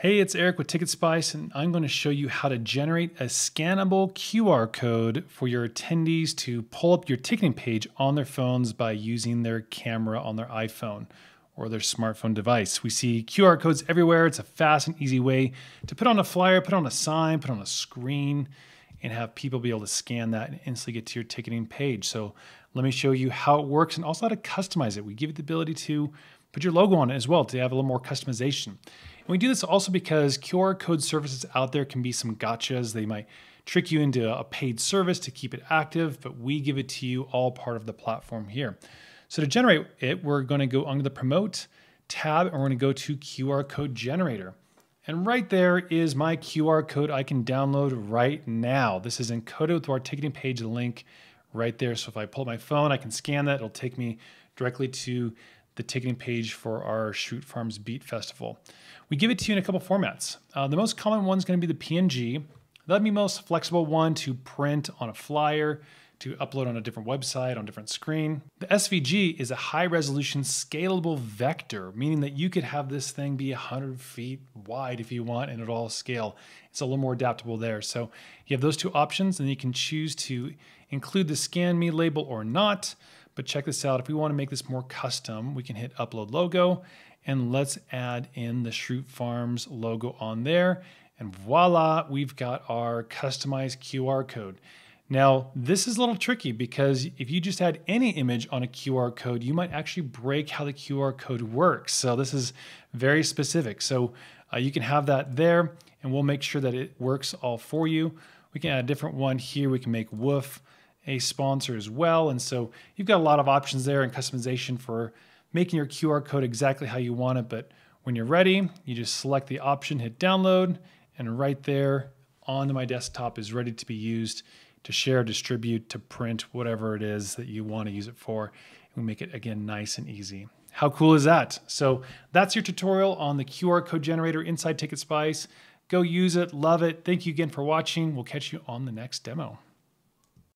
Hey, it's Eric with TicketSpice, and I'm going to show you how to generate a scannable QR code for your attendees to pull up your ticketing page on their phones by using their camera on their iPhone or their smartphone device. We see QR codes everywhere. It's a fast and easy way to put on a flyer, put on a sign, put on a screen, and have people be able to scan that and instantly get to your ticketing page. So let me show you how it works and also how to customize it. We give you the ability to put your logo on it as well to have a little more customization. And we do this also because QR code services out there can be some gotchas. They might trick you into a paid service to keep it active, but we give it to you all part of the platform here. So to generate it, we're going to go under the promote tab and we're to go to QR code generator. And right there is my QR code I can download right now. This is encoded with our ticketing page link right there. So if I pull up my phone, I can scan that. It'll take me directly to the ticketing page for our Schrute Farms Beat Festival. We give it to you in a couple formats. Uh, the most common one is going to be the PNG. That'd be most flexible one to print on a flyer, to upload on a different website, on a different screen. The SVG is a high resolution scalable vector, meaning that you could have this thing be 100 feet wide if you want and it'll all scale. It's a little more adaptable there. So you have those two options and you can choose to include the scan me label or not. But check this out, if we wanna make this more custom, we can hit upload logo and let's add in the Schrute Farms logo on there. And voila, we've got our customized QR code. Now, this is a little tricky because if you just add any image on a QR code, you might actually break how the QR code works. So this is very specific. So uh, you can have that there and we'll make sure that it works all for you. We can add a different one here. We can make woof a sponsor as well. And so you've got a lot of options there and customization for making your QR code exactly how you want it. But when you're ready, you just select the option, hit download, and right there on my desktop is ready to be used to share, distribute, to print, whatever it is that you want to use it for. And we make it again nice and easy. How cool is that? So that's your tutorial on the QR code generator inside TicketSpice. Go use it, love it. Thank you again for watching. We'll catch you on the next demo.